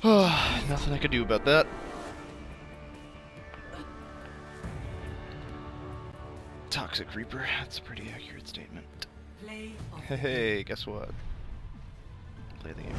Nothing I could do about that. Toxic Reaper, that's a pretty accurate statement. Hey, guess what? Play the game.